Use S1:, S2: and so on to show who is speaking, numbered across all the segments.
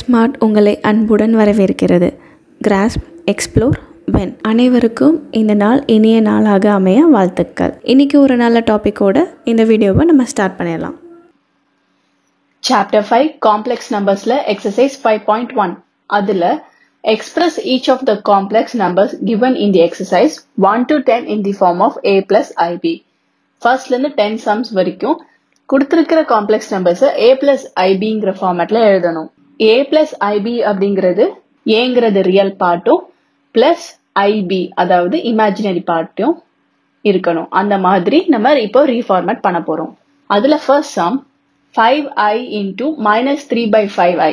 S1: Smart உங்களை அன்புடன் வரவேற்கிறது. கிராஸ்ப் எக்ஸ்ப்ளோர் வென் அனைவருக்கும் இந்த நாள் இனிய நாளாக அமைய வாழ்த்துக்கள். இன்றைக்கி ஒரு நல்ல டாப்பிக்கோட இந்த வீடியோவை நம்ம ஸ்டார்ட் பண்ணிடலாம்.
S2: சாப்டர் ஃபைவ் காம்ப்ளெக்ஸ் நம்பர்ஸில் எக்ஸசைஸ் ஃபைவ் பாயிண்ட் ஒன் அதில் express each of the complex numbers given in the exercise one to ten in the form of a plus i b ஃபர்ஸ்ட்லேருந்து ten sums வரைக்கும் கொடுத்துருக்கிற complex நம்பர்ஸை ஏ plus ஐபிங்கிற ஃபார்மேட்டில் எழுதணும். ஏ plus i b அப்படிங்கிறது ஏங்கிறது real பார்ட்டும் plus i b அதாவது இமேஜினரி பார்ட்டும் இருக்கணும். அந்த மாதிரி நம்ம இப்போ ரீஃபார்மேட் பண்ண போறோம். அதுல first sum five i into minus three by five i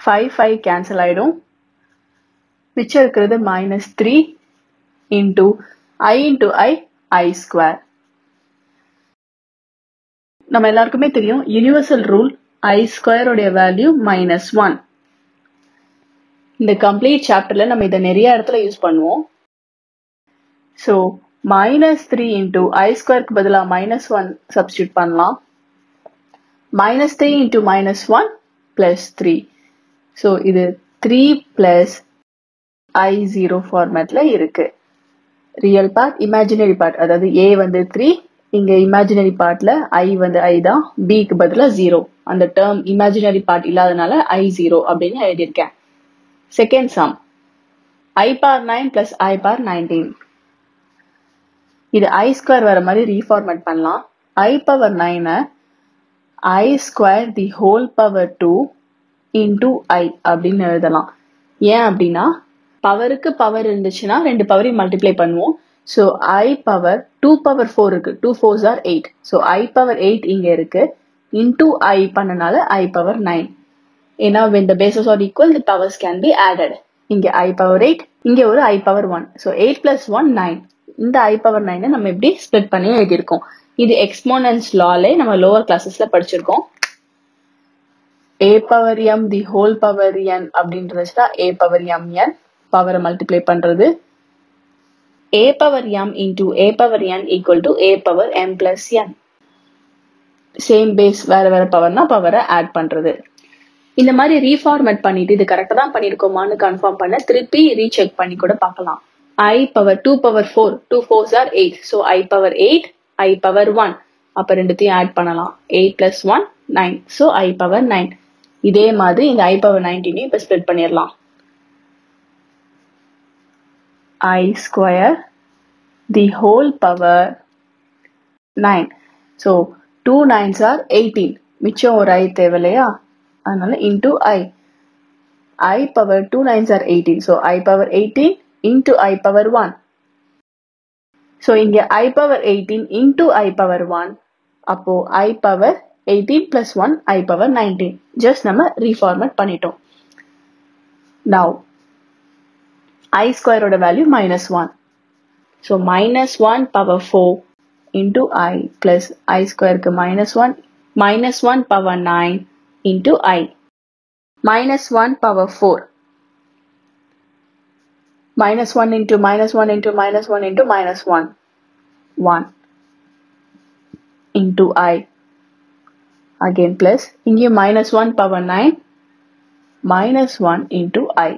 S2: five five cancel ஆயிடும். மிச்சம் இருக்கிறது minus three into i into i i square நம்ம எல்லாருக்குமே தெரியும் யூனிவர்சல் ரூல் i ஸ்கொயர் உடைய வேல்யூ மைனஸ் ஒன் இந்த கம்ப்ளீட் சாப்டர்ல நம்ம இதை நிறைய இடத்துல யூஸ் பண்ணுவோம். So minus three into i ஸ்கொயருக்கு பதிலாக மைனஸ் ஒன் சப்ஸ்டியூட் பண்ணலாம். Minus three into minus one plus three so இது த்ரீ பிளஸ் ஐ ஜீரோ ஃபார்மேட்ல இருக்கு. ரியல் பார்ட் இமேஜினரி பார்ட் அதாவது ஏ வந்து த்ரீ இங்க இமேஜினரி பார்ட்ல ஐ வந்து ஐ தான் பிக்கு பதிலாக ஜீரோ அந்த டேர்ம் இமேஜினரி பார்ட் இல்லாதனால ஐ ஜீரோ அப்படின்னு எழுதியிருக்கேன். Second sum i power nine plus i power nineteen இது ஐ ஸ்கொயர் வர மாதிரி ரீஃபார்மேட் பண்ணலாம். I power Nainai i square the whole power two into i அப்படின்னு எழுதலாம். ஏன் அப்படின்னா பவருக்கு பவர் இருந்துச்சுன்னா ரெண்டு பவரையும் மல்டிப்ளை பண்ணுவோம். So i power two power four இருக்கு. Two fours are eight so i power eight இங்கே இருக்கு. இன்டூ ஐ பண்ணனால ஐ பவர் நைன் ஏன்னா when the bases are equal the powers can be added இங்க ஐ பவர் எயிட் இங்கே ஒரு i power one so eight plus one nine இந்த i power நைனை நம்ம எப்படி ஸ்ப்ளிட் பண்ணி எழுதியிருக்கோம்? இது எக்ஸ்போனன்ஸ் லாலே நம்ம லோவர் கிளாஸஸ்ல படிச்சிருக்கோம். A power m the whole power n அப்படின்றதுனா a power M n பவரை மல்டிப்ளை பண்றது. A power m into a power n equal to a power m plus n same base வேற வேற பவர்னா பவரை ஆட் பண்றது. இந்த மாதிரி ரீஃபார்மேட் பண்ணிட்டு இது கரெக்டா தான் பண்ணிருக்கோமான்னு கன்ஃபார்ம் பண்ண திருப்பி ரீசெக் பண்ணி கூட பார்க்கலாம். I power 2 power 4 2 4s are 8 so i power 8 i power 1 அப்ப ரெண்டுத்தையும் ஆட் பண்ணலாம். 8 plus 1 9 so i power 9 இதே மாதிரி இந்த i பவர் 19 இப்ப ஸ்ப்ளிட் பண்ணிடலாம். I square the whole power 9 so 2 9s are 18 மிச்சம் ஒரு i தேவலையா? அதனால into i i power 2 9s are 18 so i power 18 into i power 1. So இங்க i power 18 into i power 1. அப்போ i power 18 plus 1 i power 19. Just நம்ம reformat பண்ணிட்டோம். Now i square ஓட value minus 1. So minus 1 power 4 into i plus i square க்கு minus 1 minus 1 power 9 into i. Minus 1 power 4 minus 1 into minus 1 into minus 1 into minus 1 1 into i again plus இங்கே minus 1 power 9 minus 1 into i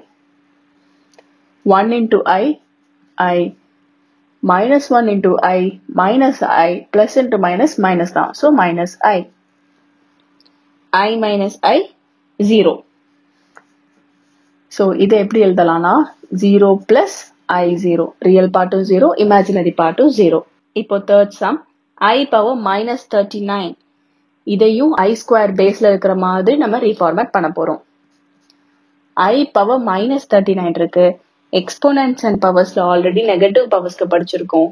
S2: 1 into i i minus 1 into i minus i plus into minus minus தான். So minus i. I minus i 0 so இதை எப்படி எழுதலாம்னா zero plus i zero real பார்ட்டும் zero imaginary பார்ட்டும் zero இப்போ third sum, i power minus thirty nine இதையும் i square baseல இருக்கிற மாதிரி நம்ம reformat பண்ண போறோம். ஐ பவர் மைனஸ் தேர்ட்டி இருக்கு. எக்ஸ்போனன்ஸ் அண்ட் பவர்ஸ்ல ஆல்ரெடி நெகட்டிவ் பவர்ஸ்க்கு படிச்சிருக்கோம்.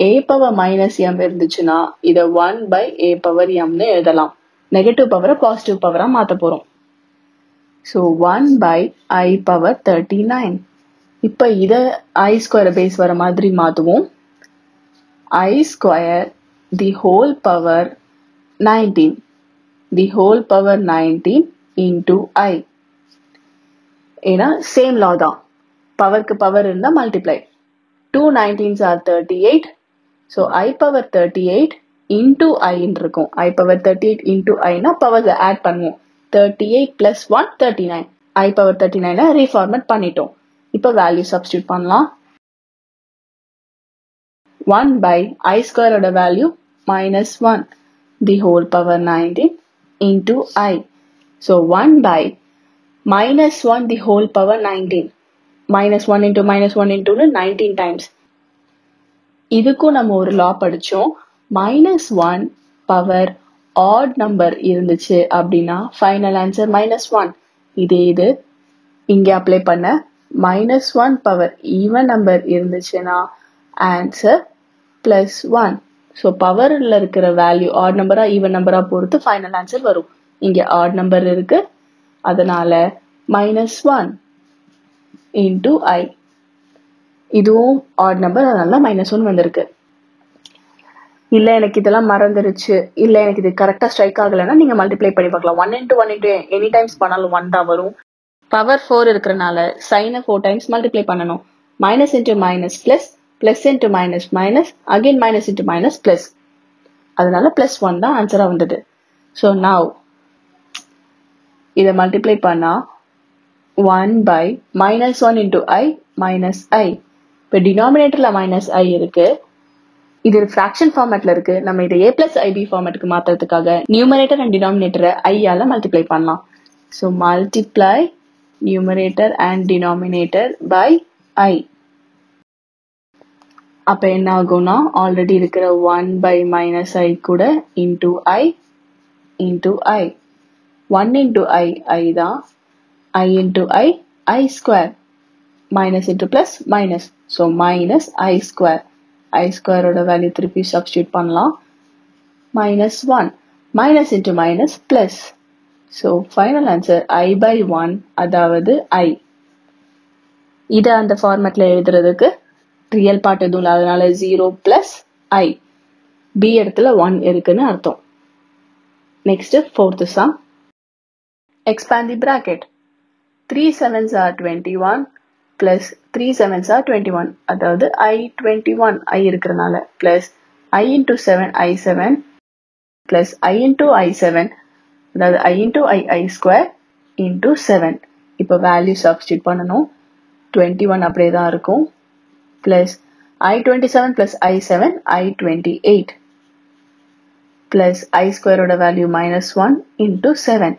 S2: ஏ பவர் மைனஸ் எம் இருந்துச்சுன்னா இதை ஒன் பை ஏ பவர் எம்னு எழுதலாம். நெகட்டிவ் பவரை பாசிட்டிவ் பவரா மாத்த போறோம். So one by i power thirty nine இப்போ இதை ஐ ஸ்கொயர் பேஸ் வர மாதிரி மாற்றுவோம் i square the whole power nineteen the whole power nineteen into i ஏன்னா சேம் லா தான். பவருக்கு பவர் இருந்தால் multiply two nineteens are thirty eight so i power thirty eight into ஐன்னு இருக்கும் i power thirty eight into Aina பவர்ஸை add பண்ணுவோம். Thirty eight plus one thirty nine i power thirty Nainai reformat பண்ணிட்டோம். இப்போ value substitute பண்ணலாம். One by i ஸ்கொயரோட value minus one the whole power nineteen into i so one by minus one the whole power nineteen minus one into minus one இன்டூன்னு nineteen times இதுக்கும் நம்ம ஒரு law படித்தோம் minus one power odd number இருந்துச்சு அப்படின்னா final answer minus one இதே இது. இங்கே apply பண்ண minus one power even number இருந்துச்சுன்னா ஆன்சர் ப்ளஸ் ஒன் ஸோ பவரில் இருக்கிற வேல்யூ ஆட் நம்பரா ஈவன் நம்பரா பொறுத்து ஃபைனல் ஆன்சர் வரும். இங்கே ஆட் நம்பர் இருக்கு. அதனால மைனஸ் ஒன் இன்டூ ஐ இதுவும் ஆட் நம்பர் அதனால மைனஸ் ஒன் வந்திருக்கு. இல்லை எனக்கு இதெல்லாம் மறந்துருச்சு. இல்லை எனக்கு இது கரெக்டாக ஸ்ட்ரைக் ஆகலைன்னா நீங்கள் மல்டிப்ளை பண்ணி பார்க்கலாம். One into one into any times பண்ணாலும் ஒன் தான் வரும். பவர் ஃபோர் இருக்கிறனால சைனை ஃபோர் டைம்ஸ் மல்டிப்ளை பண்ணணும். Minus into minus plus plus into minus minus again minus into minus plus அதனால ப்ளஸ் ஒன் தான் ஆன்சராக வந்தது. ஸோ நாவ் இதை மல்டிப்ளை பண்ணால் 1 by minus 1 into i minus i. இப்போ டினாமினேட்டரில் மைனஸ் ஐ இருக்கு. இது ஃப்ராக்ஷன் ஃபார்மேட்ல இருக்கு. நம்ம இதை ஏ பிளஸ் ஐபி ஃபார்மேட்டுக்கு மாற்றுறதுக்காக நியூமரேட்டர் அண்ட் டினாமினேட்டரை ஐயால் மல்டிப்ளை பண்ணலாம். So multiply numerator and denominator by i அப்போ என்ன ஆகும்னா ஆல்ரெடி இருக்கிற ஒன் பை மைனஸ் ஐ கூட into i into i one into i i தான் i i, i i square minus plus, minus. Minus so minus i square i ஸ்கொயரோட value திருப்பி substitute பண்ணலாம். Minus one minus into minus plus. So final answer i by one அதாவது i இதை அந்த ஃபார்மேட்ல எழுதுறதுக்கு real part எதுவும் இல்லை. அதனால ஜீரோ பிளஸ் ஐ பி இடத்துல ஒன் இருக்குன்னு அர்த்தம். Next fourth sum expand the bracket. Three sevens are twenty one plus three sevens are twenty one அதாவது ஐ டுவெண்ட்டி ஒன் ஐ இருக்கிறனால plus i into seven i seven plus i into i seven அதாவது i into i i square into seven இப்போ value substitute பண்ணணும். Twenty one அப்படியே தான் இருக்கும். Plus i twenty seven plus i seven i twenty eight plus i ஸ்கொயரோட value minus one into seven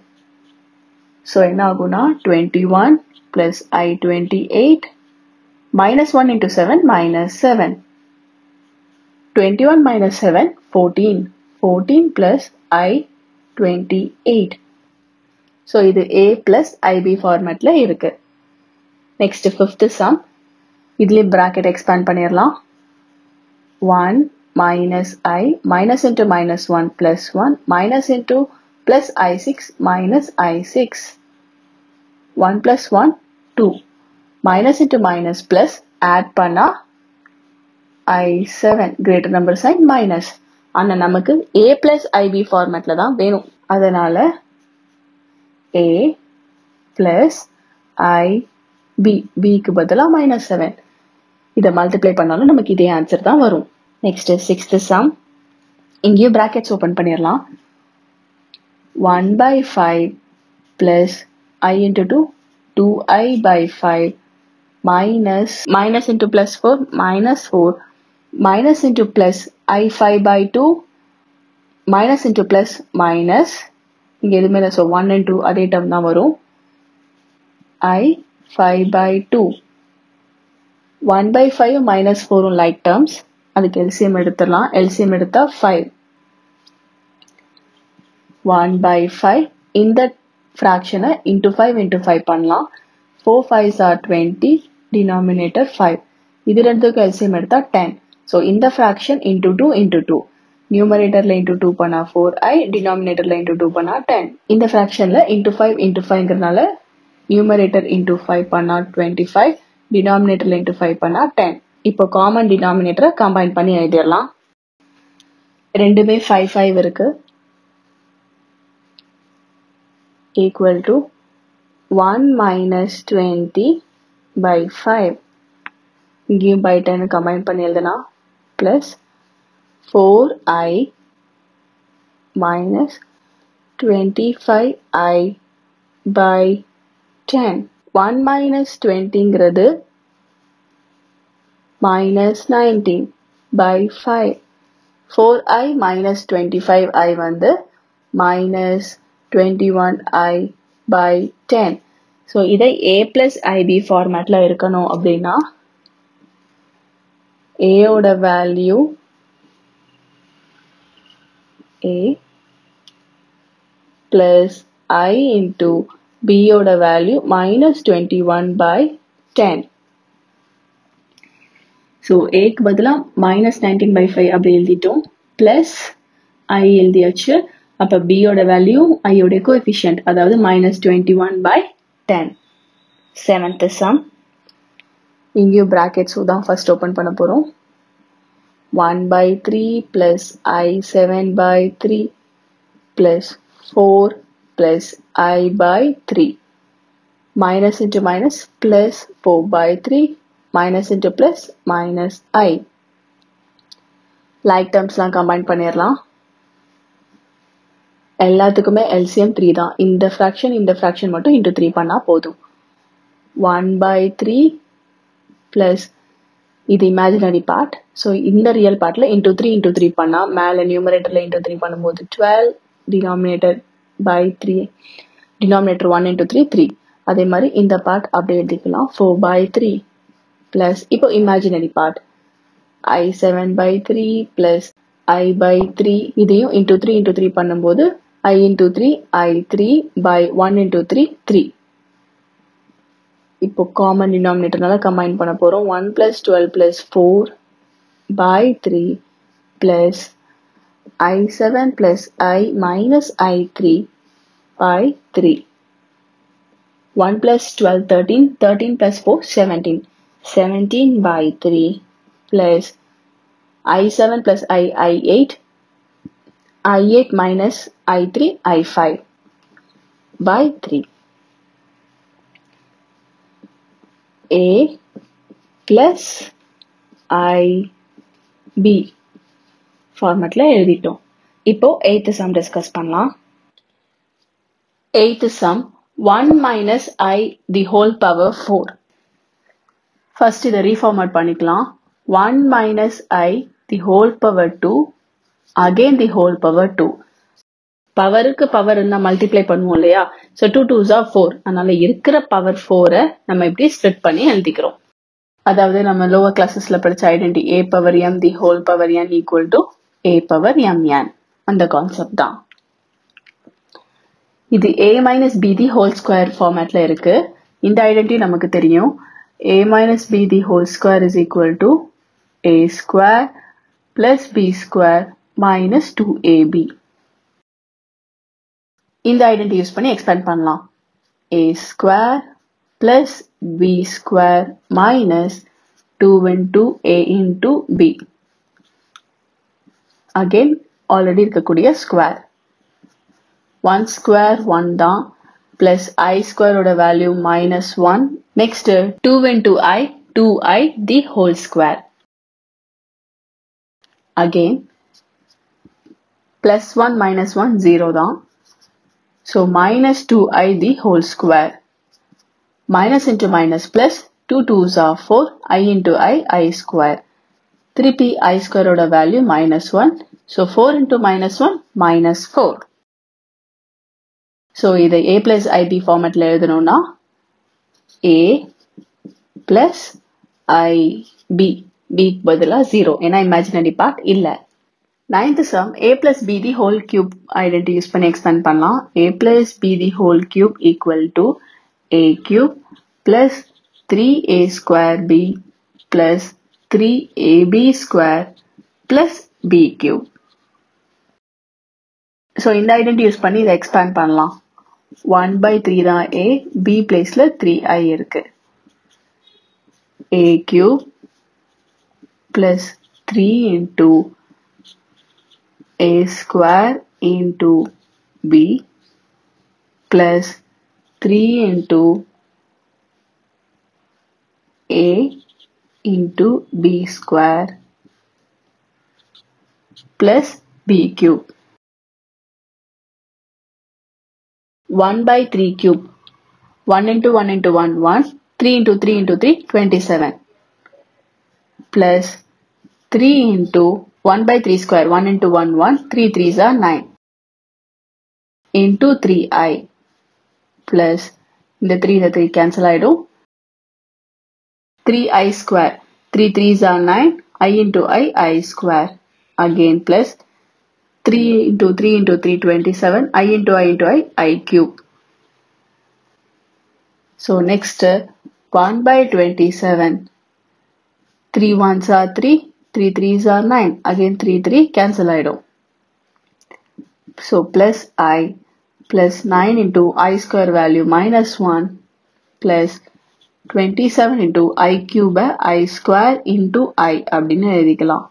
S2: so என்ன ஆகும்னா twenty one plus I28 minus 1 into 7 minus 7. 21 minus 7, 14. 14 plus I28. So இது A plus IB formatல இருக்கு. Next fifth sum. இதுல bracket expand பண்ணிரலாம். 1 minus I minus into minus 1 plus 1 minus into plus I6 minus I6. 1 plus 1 2 minus into minus plus add பண்ணா i7 greater number sign minus. அன்ன நமக்கு a plus ib ஃபார்மேட்ல தான் வேணும். அதனால a plus ib bக்கு பதிலா minus 7 இதை multiply பண்ணாலும் நமக்கு இதே ஆன்சர் தான் வரும். நெக்ஸ்ட் சிக்ஸ்த் சம் இங்கேயும் பிராக்கெட்ஸ் ஓபன் பண்ணிடலாம். one by five plus i into 2 2i by 5 minus minus into plus 4 minus 4 minus into plus i5 by 2 minus into plus minus இங்க எதுவுமே இல்லை ஸோ ஒன் அண்ட் டூ அதே term தான் வரும் I five by two one by five minus ஃபோரும் like terms அதுக்கு LCM எடுத்துடலாம் LCM எடுத்தா five one by five இந்த fraction into 5 into 5 பண்ணலாம் 4 5s are 20 denominator 5 இது ரெண்டுக்கு LCM எடுத்தா 10 so இந்த fraction into 2 into 2 numeratorல into 2 பண்ணா 4i denominatorல into 2 பண்ணா 10 இந்த fractionல into 5 into 5ங்கிறனால numerator into 5 பண்ணா 25 denominatorல into 5 பண்ணா 10 இப்போ common denominator combine பண்ணி எழுதிடலாம் ரெண்டுமே 5 5 இருக்கு equal to 1 minus 20 by 5 இங்கேயும் by 10 combine பண்ணி எழுதுனா plus 4i minus 25i by 10 1 minus 20ங்கிறது minus 19 by 5 4i minus 25i வந்து minus 21i by 10 so இதை ஏ ப்ளஸ் ஐபி ஃபார்மேட்ல இருக்கணும் அப்படின்னா ஏயோட value a plus i into b ஓட வேல்யூ minus 21 by 10 ஸோ ஏக்கு பதிலாக மைனஸ் நைன்டீன் பை ஃபைவ் அப்படி எழுதிட்டோம். ப்ளஸ் ஐ எழுதியாச்சு. அப்போ பியோட வேல்யூ ஐயோட கோஎஃபிஷியன்ட் அதாவது minus twenty one by ten seventh sum இங்கேயும் ப்ராக்கெட்ஸ் தான் ஃபர்ஸ்ட் ஓப்பன் பண்ண போகிறோம் one by three plus i seven by three plus four plus i by three minus into minus plus four by three minus into plus minus i. Like termsலாம் combine பண்ணிடலாம் எல்லாத்துக்குமே LCM three தான். இந்த fraction இந்த fraction மட்டும் into three பண்ணால் போதும். One by three plus இது இமேஜினரி பார்ட் ஸோ இந்த ரியல் பார்ட்டில் இன்ட்டு த்ரீ இன்ட்டு த்ரீ பண்ணால் மேலே நியூமரேட்டரில் இன்டூ த்ரீ பண்ணும்போது twelve denominator by three denominator one into three three அதே மாதிரி இந்த பார்ட் அப்படியே எழுதிக்கலாம் ஃபோர் பை த்ரீ ப்ளஸ் இப்போ imaginary part i seven by three plus i by three இதையும் இன்ட்டு த்ரீ இன்ட்டு த்ரீ பண்ணும்போது i into 3 i 3 by 1 into 3 3 இப்போ common டினாமினேட்டர்னால combine பண்ண போறோம் 1 plus 12 plus 4 by 3 plus i7 plus i minus i3 by 3 1 plus 12 13 13 plus 4 17 17 by 3 plus i7 plus i i8 i8 minus i3 i5 by 3 a plus i b. ஃபார்மேட்ல எழுதிட்டோம். இப்போ eighth sum discuss பண்ணலாம். Eighth sum one minus i the whole power four first இதை reformat பண்ணிக்கலாம். One minus i the whole power two again the whole power two பவருக்கு power இருந்தால் multiply பண்ணுவோம் இல்லையா? So two two ஜா four அதனால இருக்கிற power ஃபோரை நம்ம இப்படி ஸ்ப்ளிட் பண்ணி எழுதிக்கிறோம். அதாவது நம்ம லோவர் கிளாஸஸ்ல படிச்ச identity A power M the whole power N equal to A power M N அந்த கான்செப்ட் தான். இது A minus B the whole square ஃபார்மேட்ல இருக்கு. இந்த ஐடென்டி நமக்கு தெரியும். A minus B the whole square is equal to A square plus B square minus two AB இந்த identity use பண்ணி expand பண்ணலாம் a square plus b square minus 2 into a into b. Again, already இருக்கக்கூடிய square. 1 square 1 தான் plus i square ஓட value minus 1 next 2 into i 2i the whole square again plus 1 minus 1 0 தான் so minus 2i the whole square minus into minus plus 2 2s are 4 i into i i square 3p i square ஓட value minus 1 so 4 into minus 1 minus 4 so இதை a plus IP ஃபார்மேட்டில் எழுதணும்னா ஏ plus IP பிக்கு பதிலாக zero ஏன்னா imaginary part இல்லை ninth sum A plus B the whole cube identity use பண்ணி expand பண்ணலாம். A plus B the whole cube equal to A cube plus three A square B plus three AB square plus B cube so இந்த identity use பண்ணி இதை expand பண்ணலாம். One by three தான் ஏ B பிளேஸில் three ஐ இருக்கு. A cube plus three into a square into b plus 3 into a into b square plus b cube. 1 by 3 cube. 1 into 1 into 1, 1. 3 into 3 into 3, 27. Plus 3 into 1 by 3 square 1 into 1 1 3 3s are 9 into 3i plus இந்த 3 இந்த 3 cancel ஆயிடும் 3i square 3 3s are 9 i into i i square again plus 3 into 3 into 3 27 i into i into i i cube so next 1 by 27 3 ones are 3 3 3s are 9 again 3 3 cancel ஆயிடும் so plus i plus 9 into i square value minus 1 plus 27 into i cube i square into i அப்படின்னு எழுதிக்கலாம்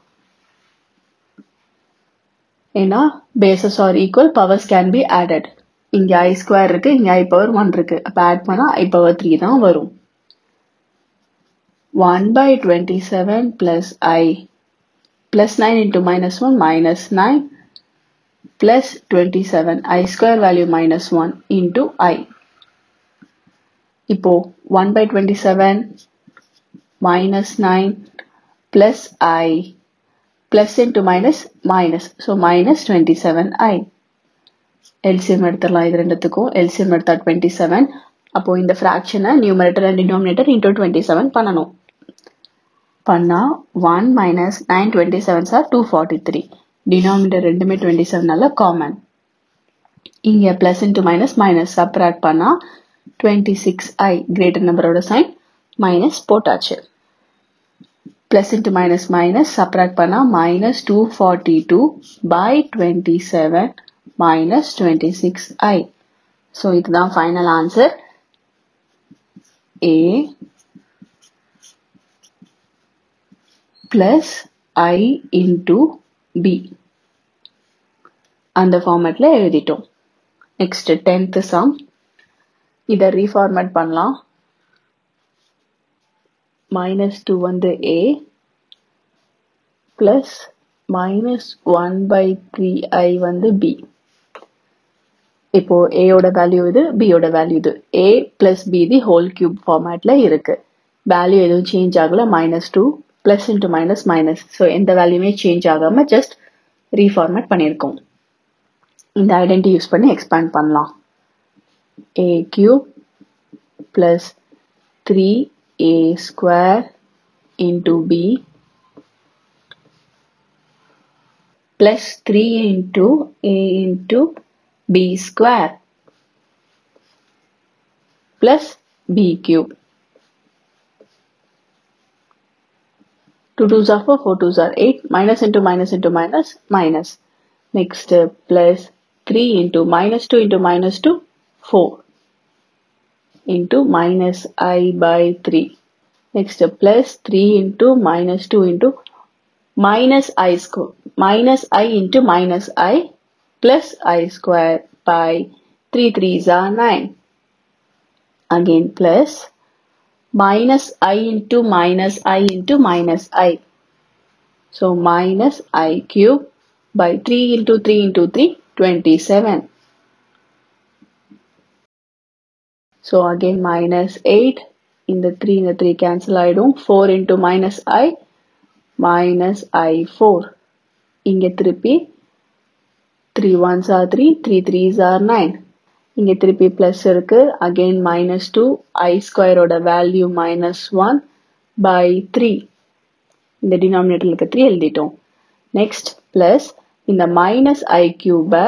S2: ஏன்னா bases are equal powers can be added இங்க i square இருக்கு இங்க i power 1 இருக்கு அப்ப add பண்ணா i power 3 தான் வரும் 1 by 27 plus i plus 9 into minus 1 minus 9 plus 27 i square value minus 1 into i இப்போ 1 by 27 minus 9 plus i plus into minus minus so minus 27i LCM எடுத்துடலாம் இது ரெண்டுத்துக்கும் LCM எடுத்தா 27 அப்போ இந்த ஃப்ராக்ஷனை நியூமரேட்டர் அண்ட் டினாமினேட்டர் இன்டூ 27 பண்ணணும் பண்ணா 1 minus 9 27 R 243 denominator ரெண்டுமே 27 நால காமன் இங்கே plus into minus minus subtract பண்ணா 26i கிரேட்டர் நம்பரோட சைன் மைனஸ் போட்டாச்சு. Plus into minus minus subtract பண்ணா minus two forty two by twenty seven minus twenty six i so இதுதான் final answer a plus i into b அந்த ஃபார்மேட்டில் எழுதிட்டோம். Next tenth sum இதை reformat பண்ணலாம். Minus two வந்து A plus minus one by three I வந்து B இப்போ ஏயோட வேல்யூ இது பியோட வேல்யூ இது. A plus b the whole cube ஃபார்மேட்ல இருக்கு. வேல்யூ எதுவும் சேஞ்ச் ஆகல. Minus two plus into minus minus so எந்த வேல்யூமே சேஞ்ச் ஆகாம ஜஸ்ட் ரீஃபார்மேட் பண்ணியிருக்கோம். இந்த ஐடென்டி யூஸ் பண்ணி எக்ஸ்பேண்ட் பண்ணலாம். A cube plus 3a square into b plus 3 into a into b square plus b cube. 2 2s are 4, 4 2s are 8, minus into minus into minus, minus. Next uh, plus 3 into minus 2 into minus 2, 4 into minus i by 3. Next plus 3 into minus 2 into minus i square minus i into minus i plus i square by 3 3s are 9. Again plus minus i into minus i into minus i. So minus i cube by 3 into 3 into 3 27. So again minus 8 in the 3 in the 3 cancel ஆயிடும் 4 into minus i minus i4 இங்க திருப்பி 3 ones are 3 3 threes are 9 இங்கே திருப்பி plus இருக்குது again minus two ஐ ஸ்கொயரோட value minus one by three இந்த டினாமினேட்டரில் இருக்க த்ரீ எழுதிட்டோம். நெக்ஸ்ட் ப்ளஸ் இந்த மைனஸ் ஐ கியூபை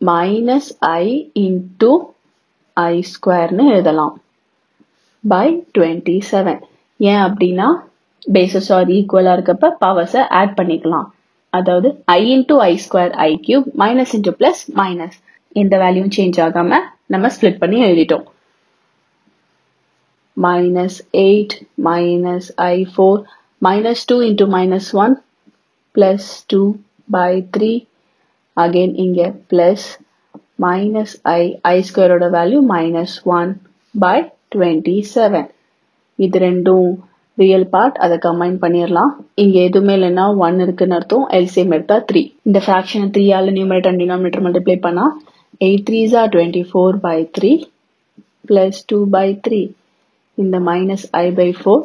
S2: மைனஸ் ஐ இன்டூ ஐ ஸ்கொயர்னு எழுதலாம். பை டுவெண்ட்டி செவன் ஏன் அப்படின்னா பேசஸ் ஆர் ஈக்குவலாக இருக்கப்ப பவர்ஸை ஆட் பண்ணிக்கலாம். அதாவது I into I square I cube minus into plus minus இந்த வேல்யூம் சேஞ்ச் ஆகாம நம்ம ஸ்பிளிட் பண்ணி எழுதிட்டோம் minus eight minus I four minus two into minus one plus two by three again இங்கே பிளஸ் மைனஸ் ஐ ஐ ஸ்கொயரோட value minus one by twenty seven இது ரெண்டும் ரியல் பார்ட் அதை கம்பைன் பண்ணிடலாம் இங்க எதுவுமே இல்லைன்னா ஒன் இருக்குன்னு அர்த்தம். எல்சிஎம் எடுத்தா த்ரீ இந்த ஃபிராக்ஷனை த்ரீயால நியூமரேட்டர் அண்ட் டினாமினேட்டர் மல்டிப்ளை பண்ணா eight three Jha twenty four by three plus two by three இந்த மைனஸ் ஐ பை ஃபோர்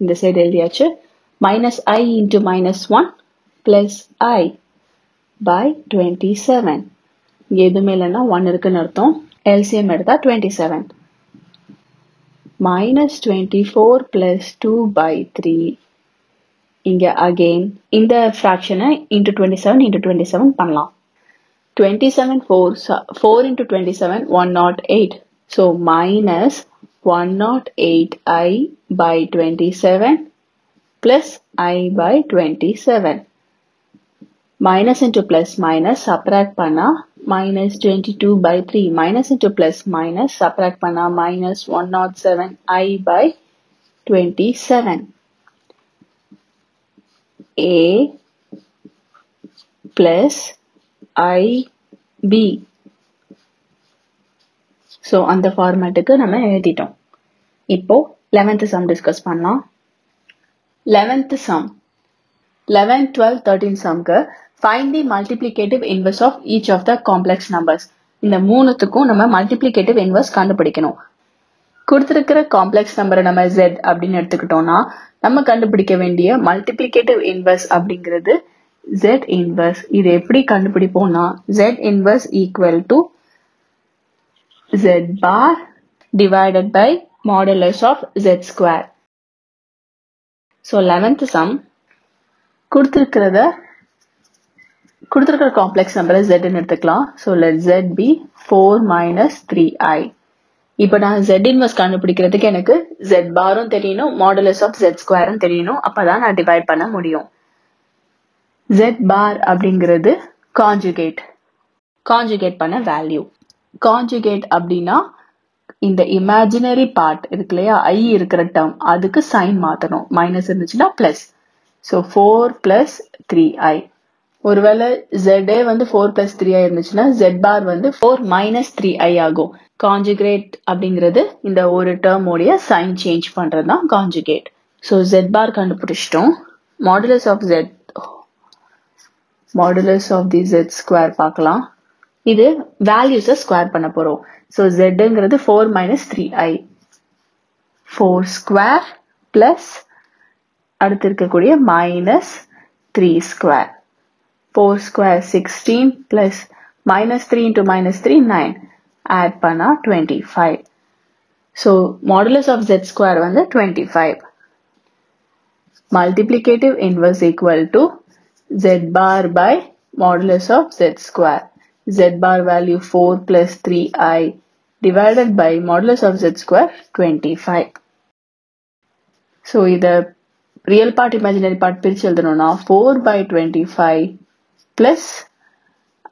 S2: இந்த சைடு எழுதியாச்சு. Minus I into minus one plus I by twenty seven இங்கே எதுவுமே இல்லைன்னா ஒன் இருக்குன்னு அர்த்தம். LCM எடுத்தா twenty seven minus twenty four plus two by three இங்கே அகெயின் இந்த ஃப்ராக்ஷனை into twenty seven into twenty seven பண்ணலாம். Twenty seven four four into twenty seven one naught eight so minus one naught eight I by twenty seven plus I by twenty seven minus into plus minus subtract பண்ணா minus 22 by 3 minus into plus minus subtract பண்ணா minus 107 i by 27 a plus i b so அந்த ஃபார்மேட்டுக்கு நம்ம எழுதிட்டோம் இப்போ eleventh some discuss பண்ணலாம் eleventh sum eleven twelve thirteen சம்க்கு find the multiplicative inverse of each of the complex numbers இந்த மூணுத்துக்கும் நம்ம multiplicative inverse கண்டுபிடிக்கணும். கொடுத்துருக்கிற காம்ப்ளெக்ஸ் நம்பரை நம்ம ஜெட் அப்படின்னு எடுத்துக்கிட்டோம்னா நம்ம கண்டுபிடிக்க வேண்டிய மல்டிப்ளிகேட்டிவ் இன்வெர்ஸ் அப்படிங்கிறது ஜெட் இன்வெர்ஸ் இது எப்படி கண்டுபிடிப்போம்னா Z inverse equal to Z bar divided by modulus of Z square. So eleventh sum கொடுத்துருக்கிறத கொடுத்துருக்கிற காம்ப்ளெக்ஸ் நம்பரை ஜெட்னு எடுத்துக்கலாம். So let Z be four minus three I இப்போ நான் ஜெட் இன்வெஸ்ட் கண்டுபிடிக்கிறதுக்கு எனக்கு ஜெட் பாரும் தெரியணும் மாடலஸ் ஆஃப் ஜெட் ஸ்கொயரும் தெரியணும். அப்போ தான் நான் டிவைட் பண்ண முடியும். ஜெட் பார் அப்படிங்கிறது காஞ்சுகேட் காஞ்சுகேட் பண்ண வேல்யூ காஞ்சுகேட் அப்படின்னா இந்த இமேஜினரி பார்ட் இருக்கு இல்லையா? ஐ இருக்கிற டேர்ம் அதுக்கு சைன் மாற்றணும் மைனஸ் இருந்துச்சுன்னா plus so four plus three I ஒருவேளை ஜெட்டே வந்து ஃபோர் பிளஸ் த்ரீ ஐ இருந்துச்சுன்னா ஜெட் பார் வந்து ஃபோர் மைனஸ் த்ரீ ஐ ஆகும். காஞ்சுகிரேட் அப்படிங்கிறது இந்த ஒரு டேர்மோடைய சைன் சேஞ்ச் பண்றது தான் காஞ்சுகேட் ஸோ ஜெட் பார் கண்டுபிடிச்சிட்டோம். Modulus of Z modulus of the Z square பார்க்கலாம். இது வேல்யூஸை ஸ்கொயர் பண்ண போறோம். So ஜெட்டுங்கிறது four minus three I four square plus அடுத்து இருக்கக்கூடிய minus three square 4 square 16 plus minus 3 into minus 3 9 add panna 25 so modulus of z square one the 25 multiplicative inverse equal to z bar by modulus of z square. Z bar value 4 plus 3i divided by modulus of z square 25 so either real part imaginary part பிரிச்சு எழுதணும்னா 4 by 25 plus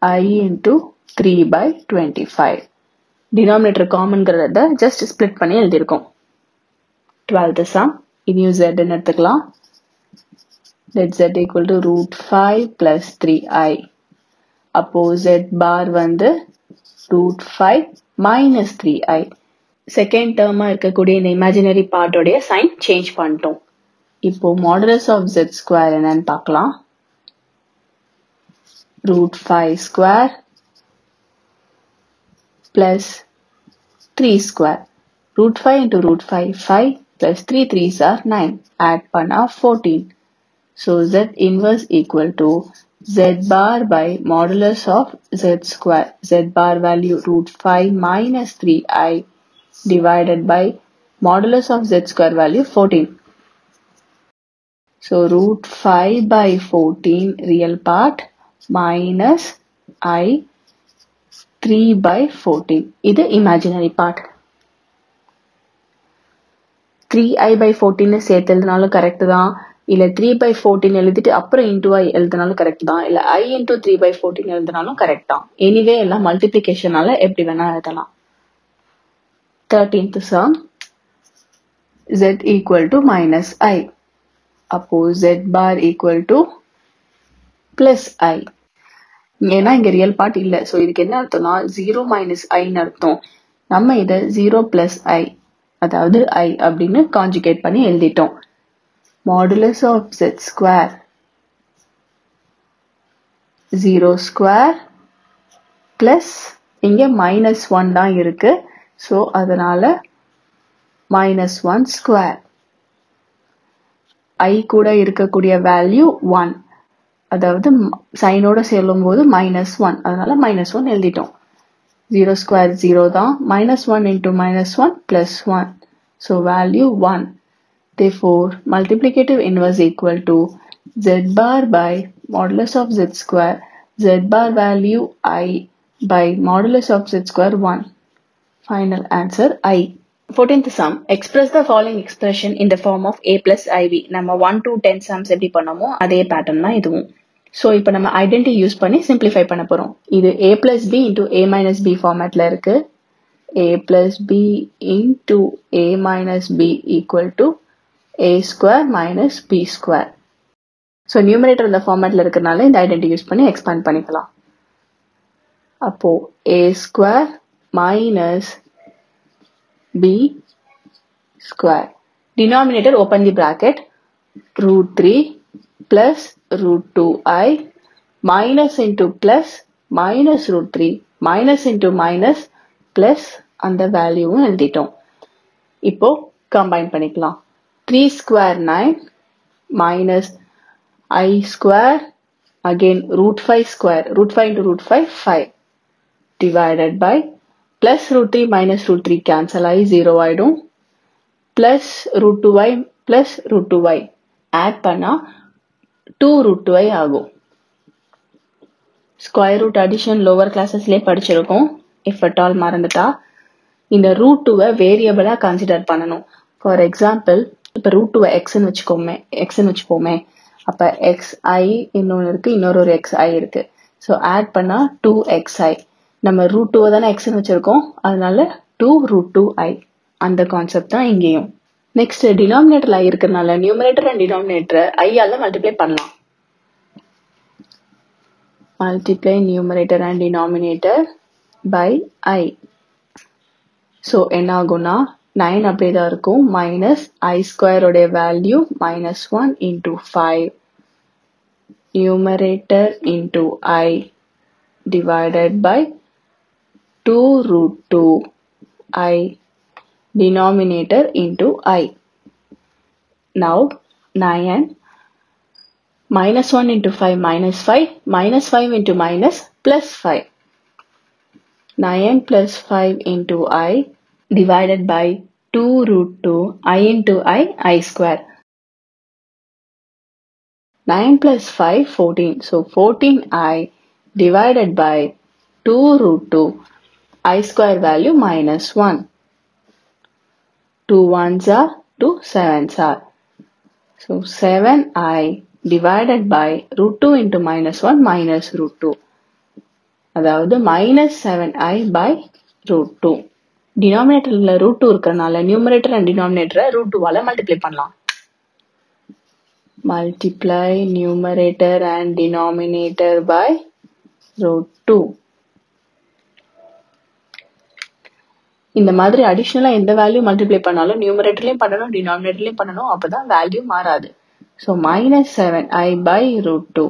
S2: i into 3 by 25. Denominator common கரதத்த just split பண்ணி எல்திருக்கும். 12th sum, இதியும் z என்னர்த்துக்கலாம். let z equal to root 5 plus 3i. அப்போ z bar வந்து root 5 minus 3i. second term இருக்கக்குடி இந்த imaginary part உடைய sign change பண்ணிட்டோம். இப்போ modulus of z square என்னன் பார்க்கலாம். root 5 square plus 3 square. Root 5 into root 5, 5 plus 3 3s are 9. Add 1 of 14. So Z inverse equal to Z bar by modulus of Z square. Z bar value root 5 minus 3i divided by modulus of Z square value 14. So root 5 by 14 real part minus i 3 by 14. இது imaginary part. 3i by 14 சேர்த்து எழுதினாலும் correct தான். இல்ல three by fourteen எழுதிட்டு அப்புறம் into ஐ எழுதினாலும் correct தான். இல்ல I into three by fourteen எழுதினாலும் கரெக்ட் தான். எனிவே எல்லாம் மல்டிபிளிகேஷனால எப்படி வேணா எழுதலாம். Thirteenth sum z equal to minus I அப்போ z bar equal to plus I ஏன்னா இங்க ரியல் பார்ட் இல்லை. ஸோ இதுக்கு என்ன அர்த்தம்னா ஜீரோ மைனஸ் ஐன்னு அர்த்தம். நம்ம இதை ஜீரோ பிளஸ் ஐ அதாவது ஐ அப்படின்னு காஞ்சுகேட் பண்ணி எழுதிட்டோம். Modulus of Z square zero square plus இங்கே மைனஸ் ஒன் தான் இருக்கு. ஸோ அதனால மைனஸ் ஒன் ஸ்கொயர் ஐ கூட இருக்கக்கூடிய வேல்யூ ஒன் அதாவது சைனோட செல்லும்போது மைனஸ் ஒன் அதனால மைனஸ் ஒன் எழுதிட்டோம் ஜீரோ ஸ்கொயர் ஜீரோ தான் minus one into minus one plus one so value one therefore multiplicative inverse equal to z bar by modulus of z square z bar value i by modulus of z square 1 final answer i 14th sum express the following expression in the form of a plus iv நம்ம 1 to 10 sums எப்படி பண்ணோமோ அதே pattern தான் இதுவும் so இப்போ நம்ம identity use பண்ணி simplify பண்ண போகிறோம் இது A plus B into A minus B ஃபார்மேட்டில் இருக்கு. A plus B into A minus B equal to A square minus B square so numerator இந்த ஃபார்மேட்டில் இருக்கிறனால இந்த ஐடென்டி யூஸ் பண்ணி எக்ஸ்பேண்ட் பண்ணிக்கலாம். அப்போ A square minus B square denominator open the bracket root three plus root 2i minus into plus minus root 3 minus into minus plus அந்த வேல்யூவும் எழுதிட்டோம் இப்போ கம்பைன் பண்ணிக்கலாம் three square nine minus i square again root five square root five into root five five divided by plus root three minus root three cancel ஆகி zero ஆயிடும் plus root two y plus root two y add பண்ணால் பண்ணா 2 root 2y ஆகும். Square root addition lower கிளாஸஸ்லேயே படிச்சிருக்கோம். If at all மறந்துட்டா. இந்த root டூவை வேரியபிளாக கன்சிடர் பண்ணணும். ஃபார் எக்ஸாம்பிள் இப்போ ரூட் டூ எக்ஸ்ன்னு வச்சுக்கோமே எக்ஸ்ன்னு வச்சுப்போமே. அப்போ எக்ஸ் ஐ இன்னொன்று இருக்குது இன்னொரு ஒரு எக்ஸ் ஐ இருக்குது ஸோ ஆட் பண்ணால் டூ எக்ஸ் ஐ நம்ம ரூட் டூவை தானே எக்ஸ்ன்னு வச்சுருக்கோம். அதனால டூ ரூட் டூ ஐ அந்த கான்செப்ட் தான் இங்கேயும். நெக்ஸ்ட் டினாமினேட்டர் ஐ இருக்கிறதுனால நியூமரேட்டர் அண்ட் டினாமினேட்டர் ஐயால மல்டிப்ளை பண்ணலாம். Multiply numerator and denominator by I so என்ன ஆகும்னா நைன் அப்படியே தான் இருக்கும் minus I ஸ்கொயருடைய value minus one into five numerator into I divided by two root two I denominator into i. Now 9 minus 1 into 5 minus 5 minus 5 into minus plus 5. 9 plus 5 into i divided by 2 root 2 i into i i square. 9 plus 5 14 so 14i divided by 2 root 2 i square value minus 1. 2 ones are 2 sevens are. So 7i divided by root 2 into minus 1 minus root 2. அதாவது minus 7i by root 2. டினாமினேட்டர்ல root two இருக்கிறனால numerator and டினாமினேட்டரை root டூவால multiply பண்ணலாம் multiply numerator and denominator by root two இந்த மாதிரி அடிஷ்னலாக எந்த வேல்யூ மல்டிப்ளை பண்ணாலும் நியூமரேட்டர்லையும் பண்ணணும் டினாமினேட்டர்லையும் பண்ணணும் அப்போ தான் வேல்யூ மாறாது. So minus seven i by root two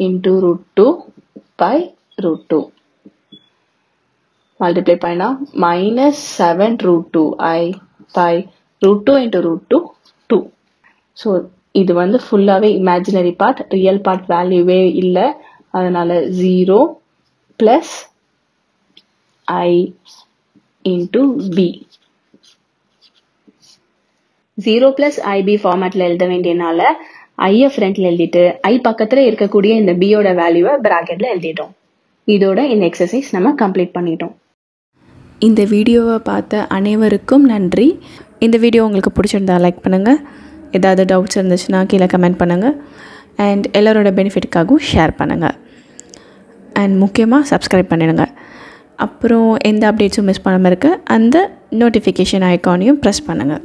S2: into root two by root two multiply பண்ணா minus seven root two i by root two into root two two so இது வந்து ஃபுல்லாகவே இமேஜினரி பார்ட் ரியல் பார்ட் வேல்யூவே இல்லை. அதனால zero plus I into b. 0 plus ib ஃபார்மேட்ல எழுத வேண்டியனால ஐய ஃப்ரண்ட்ல எழுதிட்டு ஐ பக்கத்துல இருக்கக்கூடிய இந்த b யோட வேல்யூவை பிராக்கெட்ல எழுதிட்டோம். இதோட இந்த எக்ஸசைஸ் நம்ம கம்ப்ளீட் பண்ணிட்டோம்.
S1: இந்த வீடியோவை பார்த்த அனைவருக்கும் நன்றி. இந்த வீடியோ உங்களுக்கு பிடிச்சிருந்தா லைக் பண்ணுங்கள் ஏதாவது டவுட்ஸ் இருந்துச்சுன்னா கீழே கமெண்ட் பண்ணுங்கள் அண்ட் எல்லோரோட பெனிஃபிட்டுக்காகவும் ஷேர் பண்ணுங்கள் அண்ட் முக்கியமாக சப்ஸ்கிரைப் பண்ணிடுங்க. அப்புறம் எந்த அப்டேட்ஸும் மிஸ் பண்ணாமல் இருக்க அந்த நோட்டிஃபிகேஷன் ஐக்கானையும் ப்ரெஸ் பண்ணுங்கள்